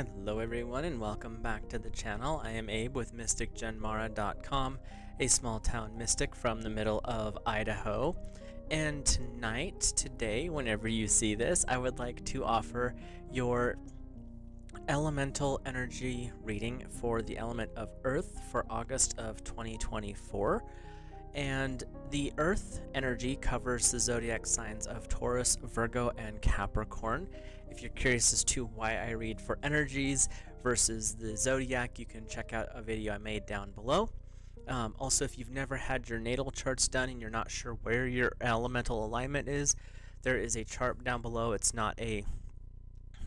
Hello everyone and welcome back to the channel. I am Abe with MysticGenMara.com, a small town mystic from the middle of Idaho. And tonight, today, whenever you see this, I would like to offer your elemental energy reading for the element of Earth for August of 2024. And the Earth energy covers the zodiac signs of Taurus, Virgo, and Capricorn. If you're curious as to why I read for energies versus the zodiac, you can check out a video I made down below. Um, also, if you've never had your natal charts done and you're not sure where your elemental alignment is, there is a chart down below. It's not a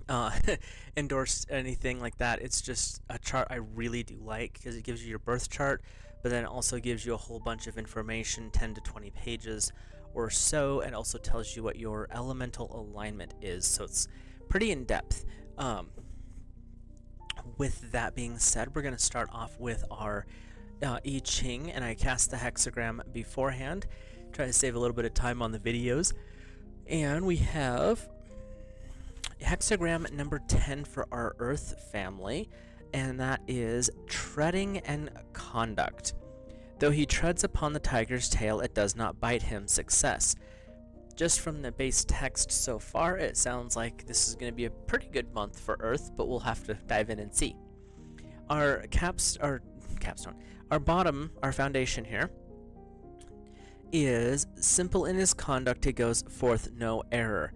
uh, endorsed anything like that. It's just a chart I really do like because it gives you your birth chart, but then it also gives you a whole bunch of information 10 to 20 pages or so, and also tells you what your elemental alignment is. So it's pretty in depth. Um, with that being said, we're going to start off with our uh, I Ching, and I cast the hexagram beforehand. Try to save a little bit of time on the videos. And we have hexagram number 10 for our Earth family, and that is treading and conduct. Though he treads upon the tiger's tail, it does not bite him success. Just from the base text so far, it sounds like this is going to be a pretty good month for Earth, but we'll have to dive in and see. Our caps, our capstone, our bottom, our foundation here is simple in his conduct, he goes forth no error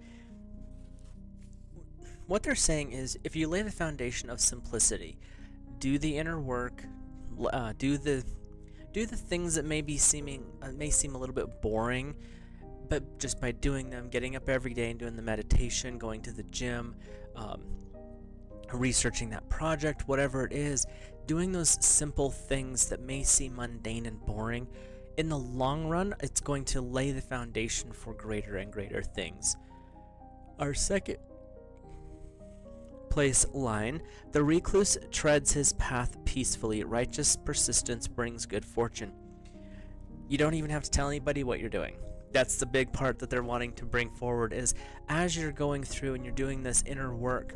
what they're saying is if you lay the foundation of simplicity, do the inner work, uh, do the do the things that may be seeming uh, may seem a little bit boring, but just by doing them, getting up every day and doing the meditation, going to the gym, um, researching that project, whatever it is, doing those simple things that may seem mundane and boring, in the long run, it's going to lay the foundation for greater and greater things. Our second place line, the recluse treads his path peacefully. Righteous persistence brings good fortune. You don't even have to tell anybody what you're doing. That's the big part that they're wanting to bring forward is as you're going through and you're doing this inner work,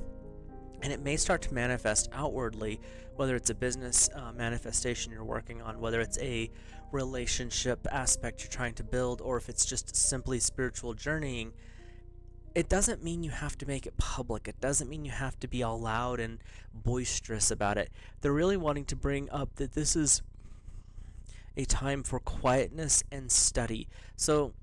and it may start to manifest outwardly, whether it's a business uh, manifestation you're working on, whether it's a relationship aspect you're trying to build, or if it's just simply spiritual journeying it doesn't mean you have to make it public. It doesn't mean you have to be all loud and boisterous about it. They're really wanting to bring up that this is a time for quietness and study. So,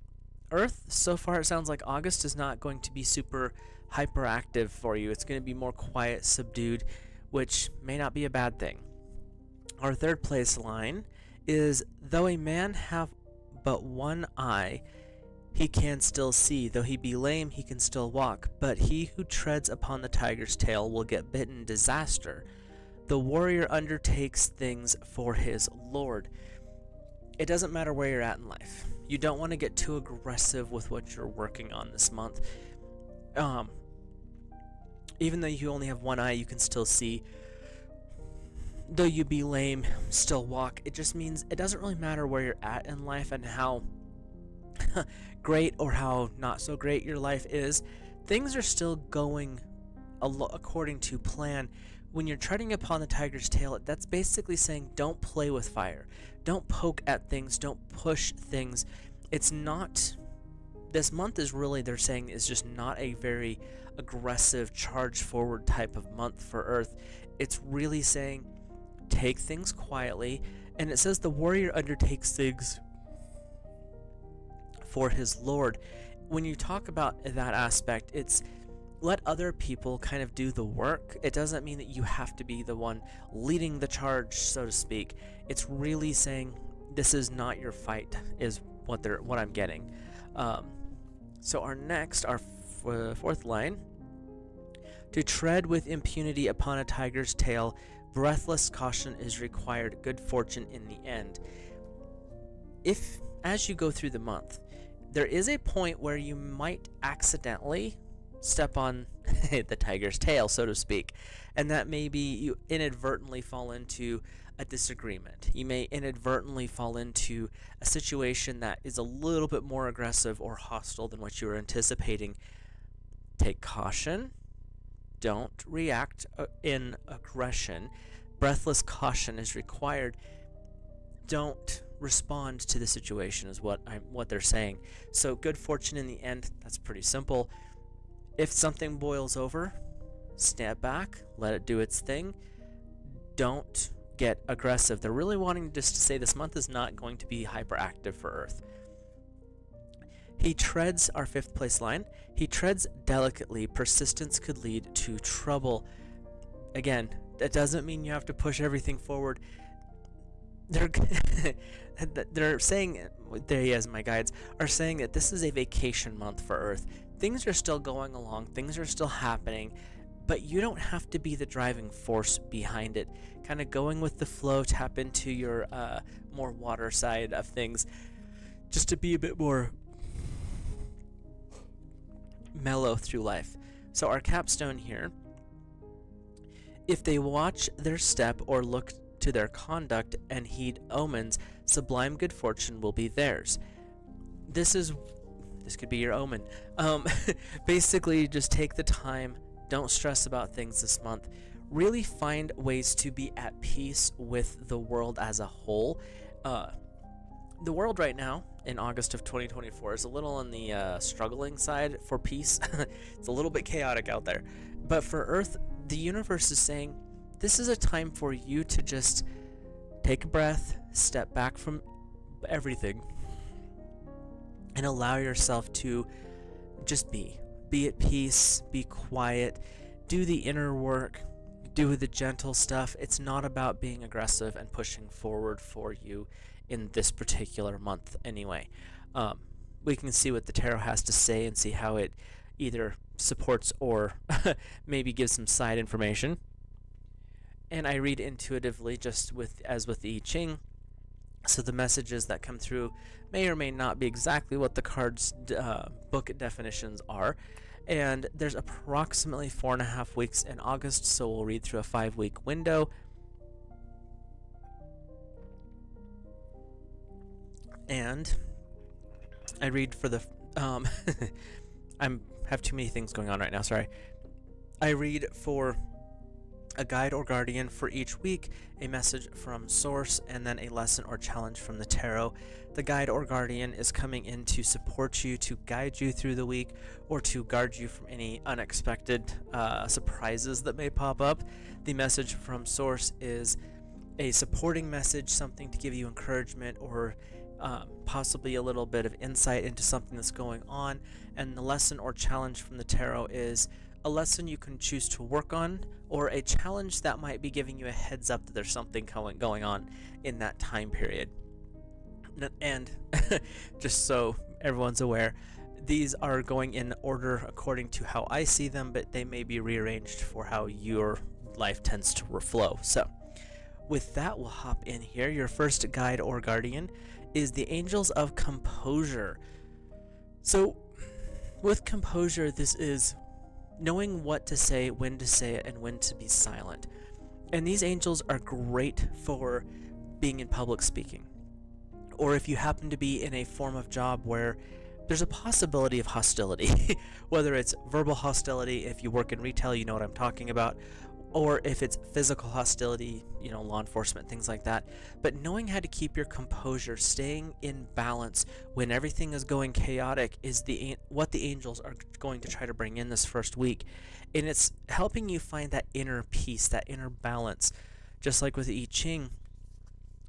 Earth, so far it sounds like August is not going to be super hyperactive for you. It's going to be more quiet, subdued, which may not be a bad thing. Our third place line is though a man have but one eye, he can still see, though he be lame, he can still walk, but he who treads upon the tiger's tail will get bitten disaster. The warrior undertakes things for his lord. It doesn't matter where you're at in life. You don't want to get too aggressive with what you're working on this month. Um, even though you only have one eye, you can still see. Though you be lame, still walk. It just means it doesn't really matter where you're at in life and how great or how not so great your life is, things are still going according to plan. When you're treading upon the tiger's tail, that's basically saying don't play with fire. Don't poke at things, don't push things. It's not this month is really they're saying is just not a very aggressive charge forward type of month for earth it's really saying take things quietly and it says the warrior undertakes things for his Lord. When you talk about that aspect, it's let other people kind of do the work. It doesn't mean that you have to be the one leading the charge, so to speak. It's really saying this is not your fight, is what they're what I'm getting. Um, so our next, our uh, fourth line, to tread with impunity upon a tiger's tail, breathless caution is required. Good fortune in the end. If as you go through the month, there is a point where you might accidentally step on the tiger's tail, so to speak, and that maybe you inadvertently fall into a disagreement. You may inadvertently fall into a situation that is a little bit more aggressive or hostile than what you were anticipating. Take caution, don't react uh, in aggression. Breathless caution is required. Don't respond to the situation is what I'm what they're saying. So good fortune in the end, that's pretty simple. If something boils over, step back, let it do its thing. Don't get aggressive. They're really wanting just to say this month is not going to be hyperactive for Earth. He treads our fifth place line. He treads delicately. Persistence could lead to trouble. Again, that doesn't mean you have to push everything forward. They're they're saying there he is, my guides are saying that this is a vacation month for Earth. Things are still going along. Things are still happening but you don't have to be the driving force behind it. Kind of going with the flow, tap into your uh, more water side of things, just to be a bit more mellow through life. So, our capstone here if they watch their step or look to their conduct and heed omens, sublime good fortune will be theirs. This is this could be your omen. Um, basically, just take the time don't stress about things this month. Really find ways to be at peace with the world as a whole. Uh, the world right now, in August of 2024, is a little on the uh, struggling side for peace. it's a little bit chaotic out there. But for Earth, the universe is saying this is a time for you to just take a breath, step back from everything, and allow yourself to just be be at peace, be quiet, do the inner work, do the gentle stuff. It's not about being aggressive and pushing forward for you in this particular month, anyway. Um, we can see what the tarot has to say and see how it either supports or maybe gives some side information. And I read intuitively, just with as with the I Ching. So the messages that come through may or may not be exactly what the card's uh, book definitions are. And there's approximately four and a half weeks in August, so we'll read through a five week window. And I read for the. Um, I'm have too many things going on right now. Sorry. I read for a guide or guardian for each week, a message from source, and then a lesson or challenge from the tarot. The guide or guardian is coming in to support you, to guide you through the week, or to guard you from any unexpected uh, surprises that may pop up. The message from source is a supporting message, something to give you encouragement or um, possibly a little bit of insight into something that's going on. And the lesson or challenge from the tarot is a lesson you can choose to work on, or a challenge that might be giving you a heads up that there's something going on in that time period. And just so everyone's aware, these are going in order according to how I see them, but they may be rearranged for how your life tends to flow. So, with that, we'll hop in here. Your first guide or guardian is the Angels of Composure. So, with composure, this is knowing what to say, when to say it, and when to be silent. And these angels are great for being in public speaking. Or if you happen to be in a form of job where there's a possibility of hostility, whether it's verbal hostility, if you work in retail, you know what I'm talking about, or if it's physical hostility, you know, law enforcement, things like that. But knowing how to keep your composure, staying in balance when everything is going chaotic is the what the angels are going to try to bring in this first week. And it's helping you find that inner peace, that inner balance. Just like with I Ching,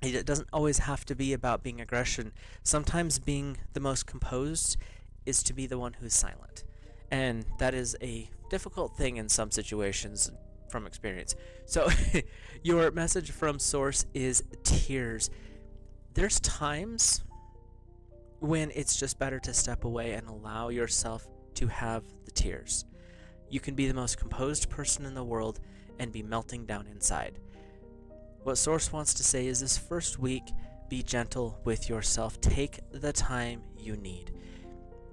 it doesn't always have to be about being aggression. Sometimes being the most composed is to be the one who's silent. And that is a difficult thing in some situations from experience. So, your message from source is tears. There's times when it's just better to step away and allow yourself to have the tears. You can be the most composed person in the world and be melting down inside. What Source wants to say is this first week, be gentle with yourself. Take the time you need.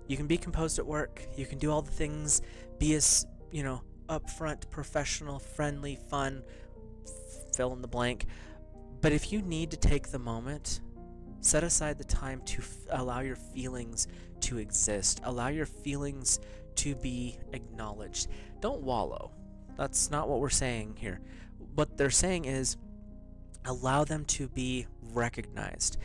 You can be composed at work. You can do all the things. Be as, you know, upfront, professional, friendly, fun, fill in the blank. But if you need to take the moment, set aside the time to allow your feelings to exist, allow your feelings to be acknowledged. Don't wallow. That's not what we're saying here. What they're saying is allow them to be recognized.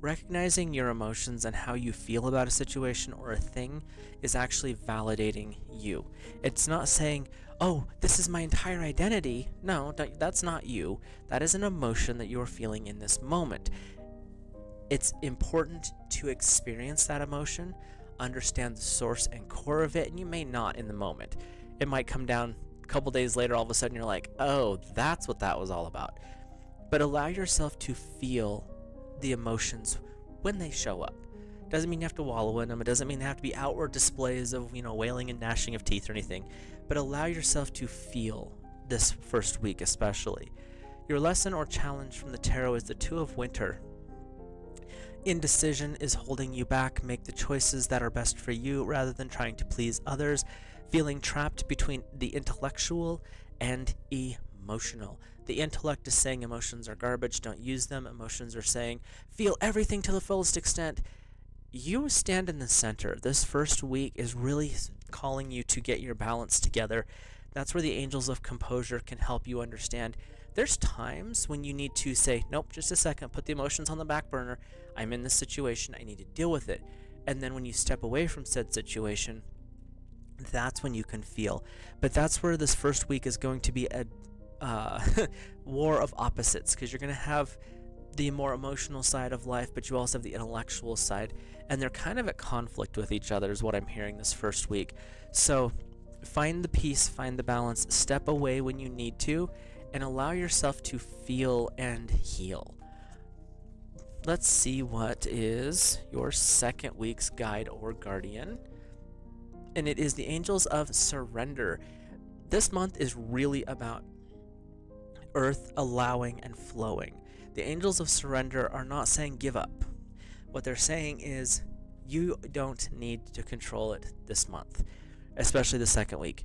Recognizing your emotions and how you feel about a situation or a thing is actually validating you. It's not saying, oh, this is my entire identity. No, that's not you. That is an emotion that you're feeling in this moment. It's important to experience that emotion, understand the source and core of it, and you may not in the moment. It might come down a couple days later, all of a sudden you're like, oh, that's what that was all about. But allow yourself to feel the emotions when they show up. Doesn't mean you have to wallow in them. It doesn't mean they have to be outward displays of, you know, wailing and gnashing of teeth or anything. But allow yourself to feel this first week, especially. Your lesson or challenge from the tarot is the Two of Winter. Indecision is holding you back. Make the choices that are best for you rather than trying to please others. Feeling trapped between the intellectual and emotional. The intellect is saying emotions are garbage, don't use them. Emotions are saying feel everything to the fullest extent. You stand in the center. This first week is really calling you to get your balance together. That's where the angels of composure can help you understand. There's times when you need to say, nope, just a second, put the emotions on the back burner. I'm in this situation, I need to deal with it. And then when you step away from said situation, that's when you can feel. But that's where this first week is going to be a uh, war of opposites because you're going to have the more emotional side of life, but you also have the intellectual side, and they're kind of at conflict with each other, is what I'm hearing this first week. So find the peace, find the balance, step away when you need to, and allow yourself to feel and heal. Let's see what is your second week's guide or guardian. And it is the Angels of Surrender. This month is really about earth allowing and flowing. The angels of surrender are not saying give up. What they're saying is you don't need to control it this month, especially the second week.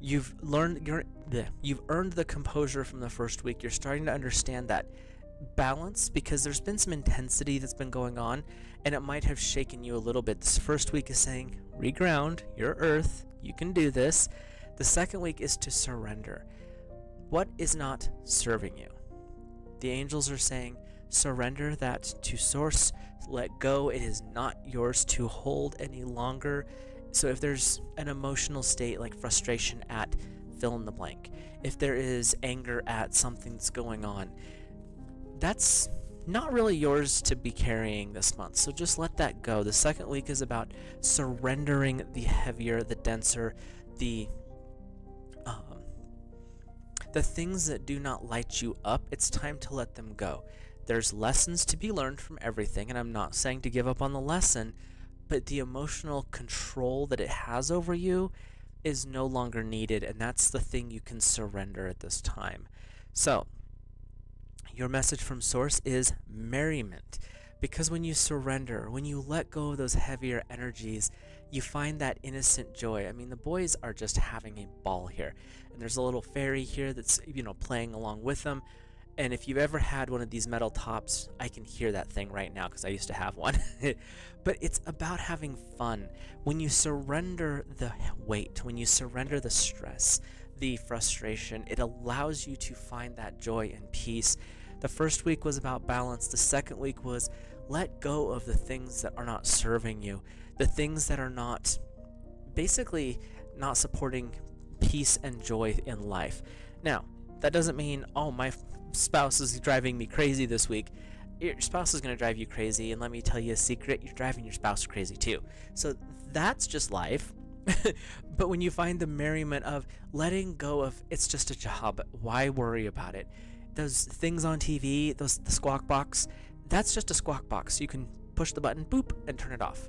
You've learned you've earned the composure from the first week. You're starting to understand that balance because there's been some intensity that's been going on and it might have shaken you a little bit. This first week is saying reground, your earth, you can do this. The second week is to surrender. What is not serving you? The angels are saying, surrender that to Source, let go. It is not yours to hold any longer. So if there's an emotional state like frustration at fill in the blank, if there is anger at something that's going on, that's not really yours to be carrying this month. So just let that go. The second week is about surrendering the heavier, the denser, the the things that do not light you up, it's time to let them go. There's lessons to be learned from everything, and I'm not saying to give up on the lesson, but the emotional control that it has over you is no longer needed, and that's the thing you can surrender at this time. So, your message from Source is merriment. Because when you surrender, when you let go of those heavier energies, you find that innocent joy. I mean, the boys are just having a ball here. And there's a little fairy here that's, you know, playing along with them. And if you've ever had one of these metal tops, I can hear that thing right now because I used to have one. but it's about having fun. When you surrender the weight, when you surrender the stress, the frustration, it allows you to find that joy and peace. The first week was about balance, the second week was let go of the things that are not serving you the things that are not basically not supporting peace and joy in life. Now, that doesn't mean, oh, my spouse is driving me crazy this week. Your spouse is going to drive you crazy, and let me tell you a secret you're driving your spouse crazy too. So that's just life. but when you find the merriment of letting go of it's just a job, why worry about it? Those things on TV, those the squawk box, that's just a squawk box. You can push the button, boop, and turn it off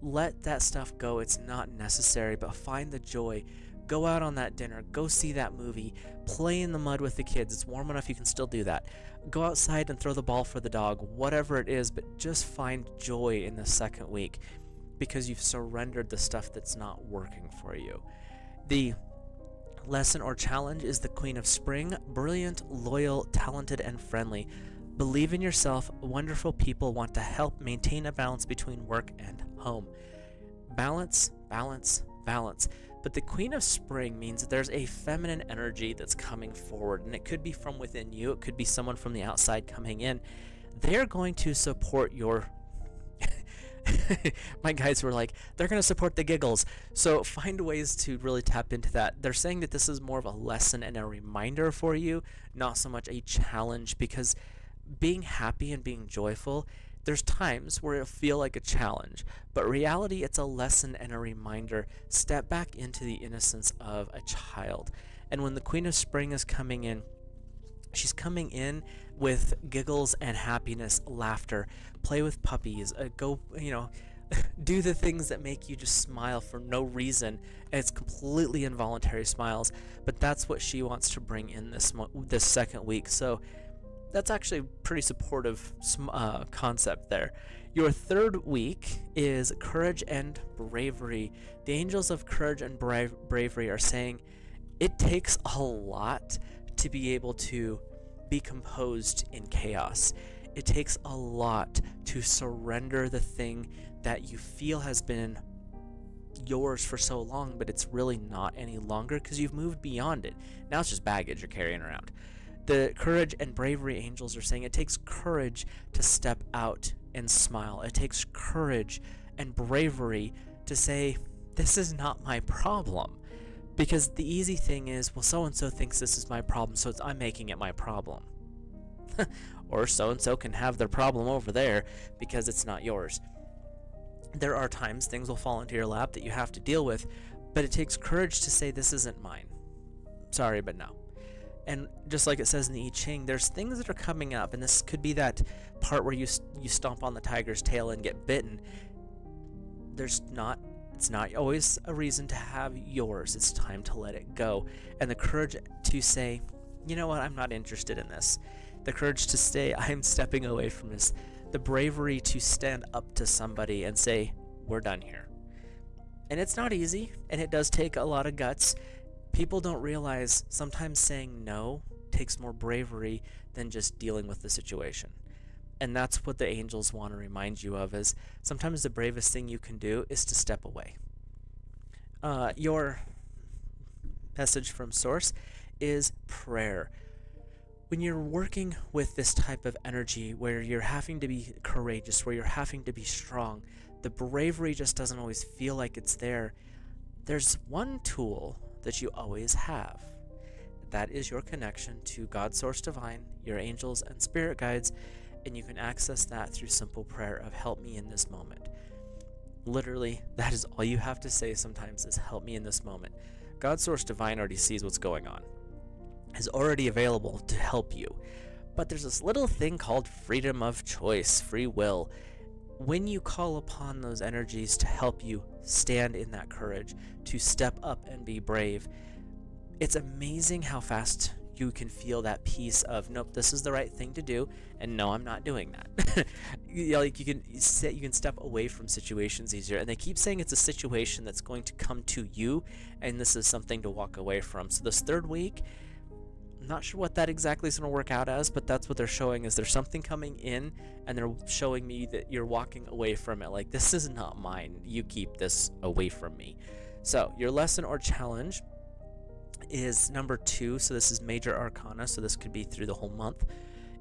let that stuff go. It's not necessary, but find the joy. Go out on that dinner, go see that movie, play in the mud with the kids. It's warm enough you can still do that. Go outside and throw the ball for the dog, whatever it is, but just find joy in the second week because you've surrendered the stuff that's not working for you. The lesson or challenge is the Queen of Spring brilliant, loyal, talented, and friendly. Believe in yourself. Wonderful people want to help maintain a balance between work and home. Balance, balance, balance. But the Queen of Spring means that there's a feminine energy that's coming forward, and it could be from within you, it could be someone from the outside coming in. They're going to support your my guys were like, they're going to support the giggles. So find ways to really tap into that. They're saying that this is more of a lesson and a reminder for you, not so much a challenge, because being happy and being joyful, there's times where it'll feel like a challenge, but reality, it's a lesson and a reminder. Step back into the innocence of a child. And when the Queen of Spring is coming in, she's coming in with giggles and happiness, laughter, play with puppies, uh, go, you know, do the things that make you just smile for no reason. It's completely involuntary smiles, but that's what she wants to bring in this mo- this second week. So that's actually a pretty supportive uh, concept there. Your third week is courage and bravery. The angels of courage and bra- bravery are saying it takes a lot to be able to be composed in chaos. It takes a lot to surrender the thing that you feel has been yours for so long, but it's really not any longer because you've moved beyond it. Now it's just baggage you're carrying around. The courage and bravery angels are saying it takes courage to step out and smile. It takes courage and bravery to say, This is not my problem. Because the easy thing is, well, so and so thinks this is my problem, so I'm making it my problem. or so and so can have their problem over there because it's not yours. There are times things will fall into your lap that you have to deal with, but it takes courage to say, This isn't mine. Sorry, but no. And just like it says in the I Ching, there's things that are coming up, and this could be that part where you you stomp on the tiger's tail and get bitten. There's not it's not always a reason to have yours. It's time to let it go. And the courage to say, you know what, I'm not interested in this. The courage to say, I'm stepping away from this. The bravery to stand up to somebody and say, we're done here. And it's not easy, and it does take a lot of guts. People don't realize sometimes saying no takes more bravery than just dealing with the situation. And that's what the angels want to remind you of is sometimes the bravest thing you can do is to step away. Uh, your message from source is prayer. When you're working with this type of energy where you're having to be courageous where you're having to be strong the bravery just doesn't always feel like it's there there's one tool that you always have that is your connection to god source divine your angels and spirit guides and you can access that through simple prayer of help me in this moment. Literally, that is all you have to say sometimes is help me in this moment. God Source Divine already sees what's going on, is already available to help you. But there's this little thing called freedom of choice, free will. When you call upon those energies to help you stand in that courage, to step up and be brave, it's amazing how fast you can feel that piece of nope this is the right thing to do and no i'm not doing that. You know, like you can set, you can step away from situations easier and they keep saying it's a situation that's going to come to you and this is something to walk away from. So this third week not sure what that exactly is going to work out as but that's what they're showing is there's something coming in and they're showing me that you're walking away from it like this is not mine you keep this away from me so your lesson or challenge is number two. So this is major arcana. So this could be through the whole month.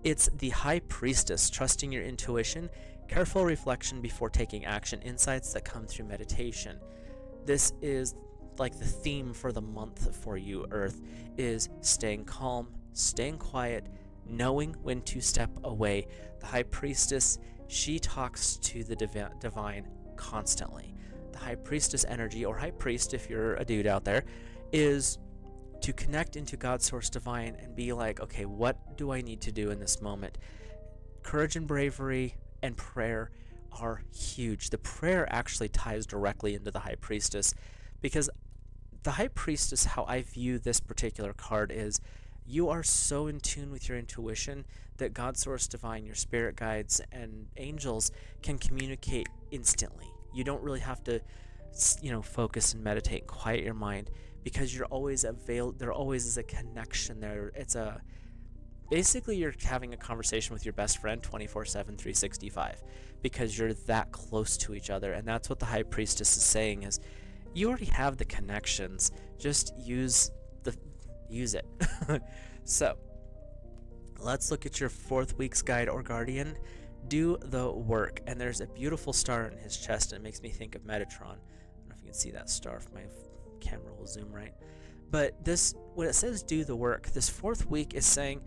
It's the High Priestess, trusting your intuition, careful reflection before taking action, insights that come through meditation. This is like the theme for the month for you, Earth, is staying calm, staying quiet, knowing when to step away. The High Priestess, she talks to the divi- divine constantly. The High Priestess energy, or High Priest if you're a dude out there, is to connect into God's source divine and be like, okay, what do I need to do in this moment? Courage and bravery and prayer are huge. The prayer actually ties directly into the high priestess because the high priestess, how I view this particular card is you are so in tune with your intuition that God, source divine, your spirit guides, and angels can communicate instantly. You don't really have to, you know, focus and meditate and quiet your mind because you're always avail there always is a connection there it's a basically you're having a conversation with your best friend 24/7 365 because you're that close to each other and that's what the high priestess is saying is You already have the connections. Just use the use it. so, let's look at your fourth week's guide or guardian. Do the work. And there's a beautiful star in his chest, and it makes me think of Metatron. I don't know if you can see that star if my camera will zoom right. But this, when it says do the work, this fourth week is saying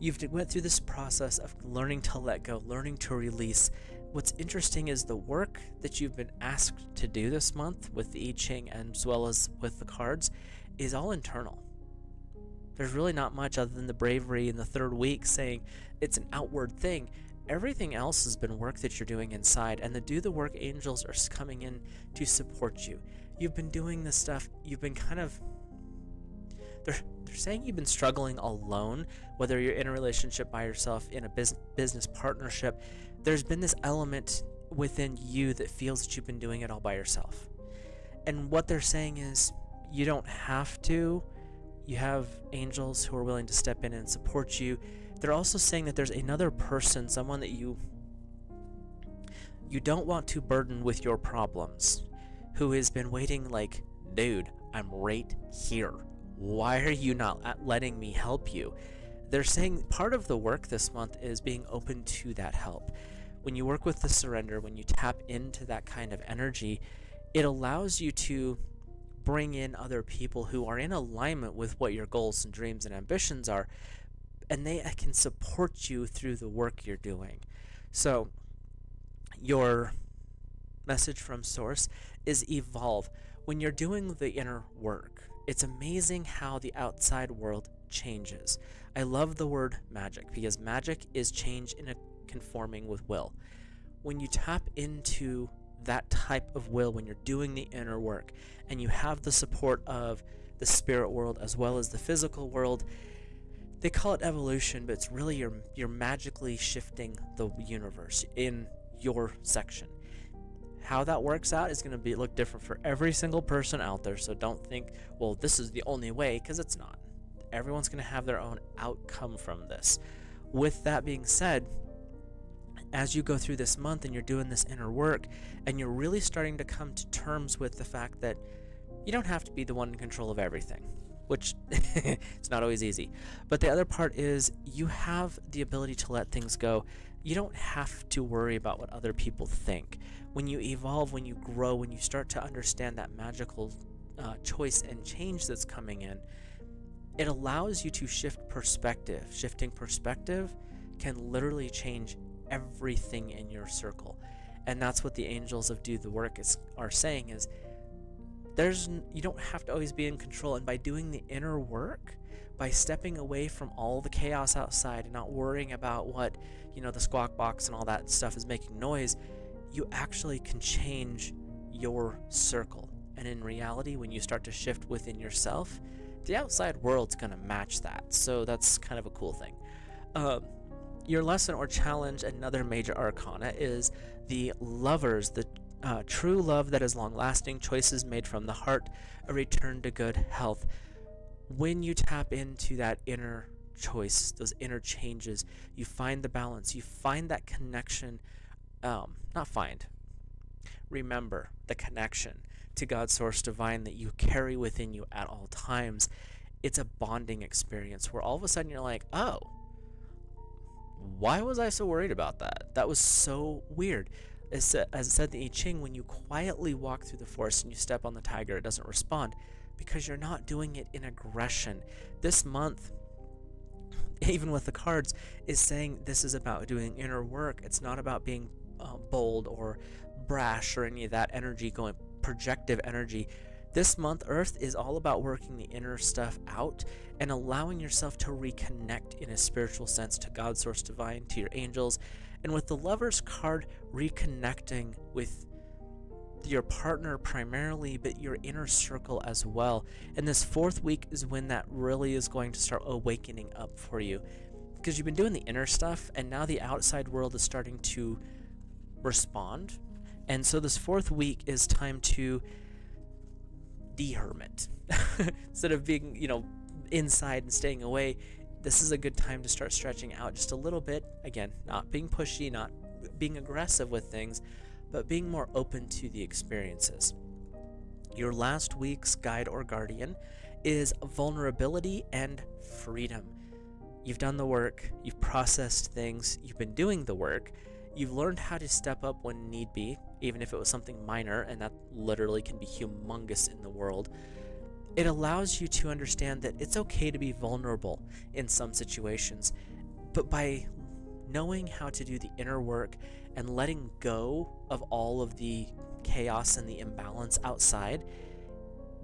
you've went through this process of learning to let go, learning to release. What's interesting is the work that you've been asked to do this month with the I Ching as well as with the cards is all internal. There's really not much other than the bravery in the third week saying it's an outward thing. Everything else has been work that you're doing inside, and the do the work angels are coming in to support you. You've been doing this stuff, you've been kind of. They're, they're saying you've been struggling alone, whether you're in a relationship by yourself, in a business, business partnership. There's been this element within you that feels that you've been doing it all by yourself. And what they're saying is, you don't have to. You have angels who are willing to step in and support you they're also saying that there's another person, someone that you you don't want to burden with your problems, who has been waiting like, dude, I'm right here. Why are you not letting me help you? They're saying part of the work this month is being open to that help. When you work with the surrender, when you tap into that kind of energy, it allows you to bring in other people who are in alignment with what your goals and dreams and ambitions are, and they uh, can support you through the work you're doing. So, your message from Source is evolve. When you're doing the inner work, it's amazing how the outside world changes. I love the word magic because magic is change in a conforming with will. When you tap into that type of will, when you're doing the inner work, and you have the support of the spirit world as well as the physical world, they call it evolution, but it's really you're you're magically shifting the universe in your section. How that works out is going to be look different for every single person out there. So don't think, well, this is the only way, because it's not. Everyone's going to have their own outcome from this. With that being said, as you go through this month and you're doing this inner work, and you're really starting to come to terms with the fact that you don't have to be the one in control of everything which it's not always easy. But the other part is you have the ability to let things go. You don't have to worry about what other people think. When you evolve, when you grow, when you start to understand that magical uh, choice and change that's coming in, it allows you to shift perspective. Shifting perspective can literally change everything in your circle. And that's what the angels of do the work is, are saying is there's you don't have to always be in control and by doing the inner work by stepping away from all the chaos outside and not worrying about what you know the squawk box and all that stuff is making noise you actually can change your circle. And in reality when you start to shift within yourself the outside world's going to match that. So that's kind of a cool thing. Um, your lesson or challenge another major arcana is the lovers the uh, true love that is long lasting, choices made from the heart, a return to good health. When you tap into that inner choice, those inner changes, you find the balance, you find that connection. Um, not find, remember the connection to God's source divine that you carry within you at all times. It's a bonding experience where all of a sudden you're like, oh, why was I so worried about that? That was so weird as it said in I Ching, when you quietly walk through the forest and you step on the tiger, it doesn't respond because you're not doing it in aggression. This month, even with the cards, is saying this is about doing inner work. It's not about being uh, bold or brash or any of that energy going projective energy. This month, Earth is all about working the inner stuff out and allowing yourself to reconnect in a spiritual sense to God, Source Divine, to your angels, and with the Lover's card, reconnecting with your partner primarily, but your inner circle as well. And this fourth week is when that really is going to start awakening up for you. Because you've been doing the inner stuff, and now the outside world is starting to respond. And so this fourth week is time to dehermit. Instead of being, you know, inside and staying away, this is a good time to start stretching out just a little bit. Again, not being pushy, not being aggressive with things, but being more open to the experiences. Your last week's guide or guardian is vulnerability and freedom. You've done the work, you've processed things, you've been doing the work, you've learned how to step up when need be, even if it was something minor, and that literally can be humongous in the world. It allows you to understand that it's okay to be vulnerable in some situations, but by knowing how to do the inner work and letting go of all of the chaos and the imbalance outside,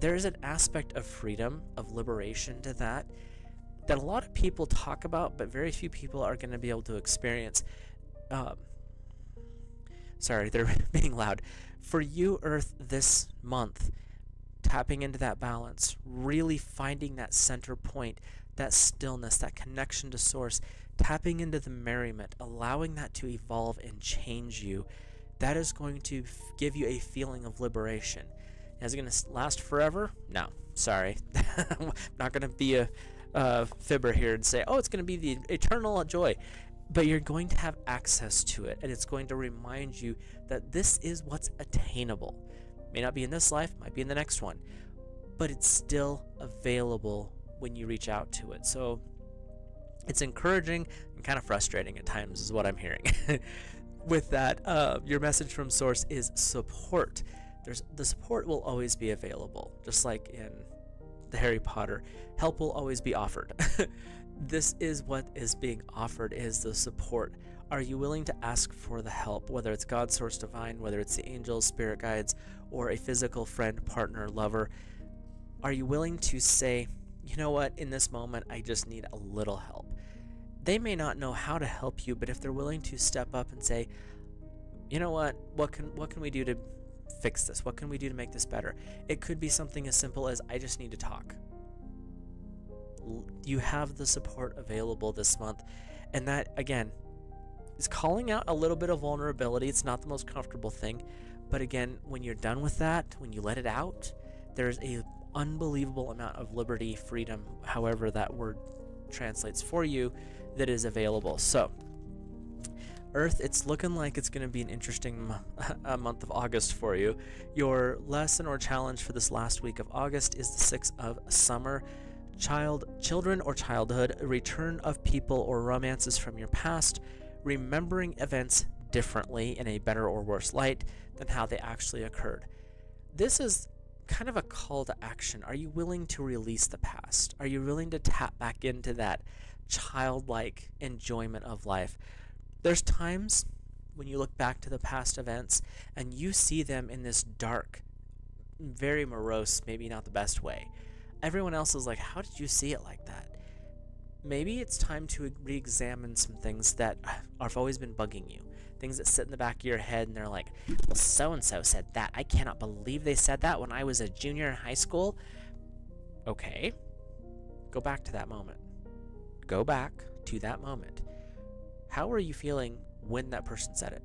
there is an aspect of freedom, of liberation to that, that a lot of people talk about, but very few people are going to be able to experience. Um, sorry, they're being loud. For you, Earth, this month, tapping into that balance, really finding that center point, that stillness, that connection to Source, tapping into the merriment, allowing that to evolve and change you, that is going to give you a feeling of liberation. Is it going to last forever? No, sorry. I'm not going to be a, a fibber here and say, oh, it's going to be the eternal joy. But you're going to have access to it, and it's going to remind you that this is what's attainable. May not be in this life, might be in the next one, but it's still available when you reach out to it. So it's encouraging and kind of frustrating at times, is what I'm hearing. With that, uh, your message from Source is support. There's the support will always be available, just like in the Harry Potter. Help will always be offered. this is what is being offered: is the support. Are you willing to ask for the help, whether it's God, Source Divine, whether it's the angels, spirit guides, or a physical friend, partner, lover? Are you willing to say, you know what, in this moment, I just need a little help? they may not know how to help you, but if they're willing to step up and say, you know what, what can what can we do to fix this? What can we do to make this better? It could be something as simple as I just need to talk. You have the support available this month, and that again is calling out a little bit of vulnerability. It's not the most comfortable thing, but again, when you're done with that, when you let it out, there's a unbelievable amount of liberty, freedom, however that word translates for you, that is available. So, Earth, it's looking like it's going to be an interesting mo- month of August for you. Your lesson or challenge for this last week of August is the six of summer. Child, children or childhood, return of people or romances from your past, remembering events differently in a better or worse light than how they actually occurred. This is kind of a call to action. Are you willing to release the past? Are you willing to tap back into that childlike enjoyment of life. There's times when you look back to the past events and you see them in this dark, very morose, maybe not the best way. Everyone else is like, How did you see it like that? Maybe it's time to re examine some things that have always been bugging you. Things that sit in the back of your head and they're like, Well, so and so said that. I cannot believe they said that when I was a junior in high school. Okay. Go back to that moment go back to that moment. How are you feeling when that person said it?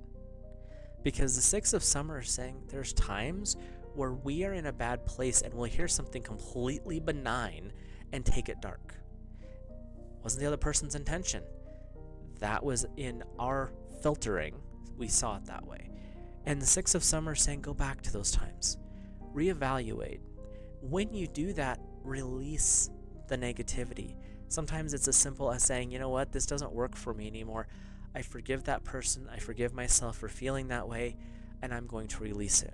Because the Six of Summer is saying there's times where we are in a bad place and we'll hear something completely benign and take it dark. Wasn't the other person's intention. That was in our filtering. We saw it that way. And the Six of Summer saying go back to those times. Reevaluate. When you do that, release the negativity. Sometimes it's as simple as saying, you know what, this doesn't work for me anymore. I forgive that person, I forgive myself for feeling that way, and I'm going to release it.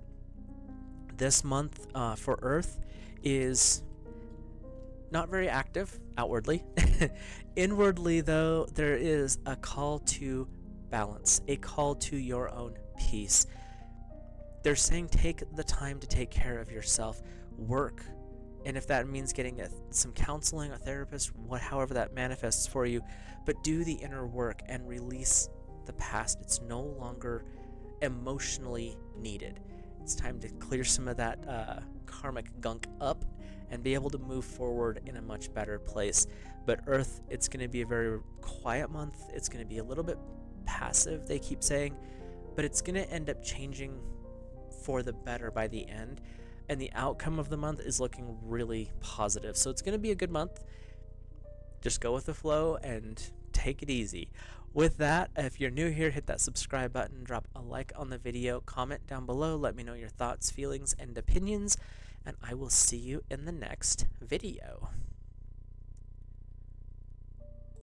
This month uh, for Earth is not very active outwardly. Inwardly, though, there is a call to balance, a call to your own peace. They're saying take the time to take care of yourself, work and if that means getting a, some counseling, a therapist, what, however that manifests for you, but do the inner work and release the past. It's no longer emotionally needed. It's time to clear some of that uh, karmic gunk up and be able to move forward in a much better place. But Earth, it's going to be a very quiet month. It's going to be a little bit passive, they keep saying, but it's going to end up changing for the better by the end and the outcome of the month is looking really positive. So it's going to be a good month. Just go with the flow and take it easy. With that, if you're new here, hit that subscribe button, drop a like on the video, comment down below, let me know your thoughts, feelings, and opinions. and I will see you in the next video.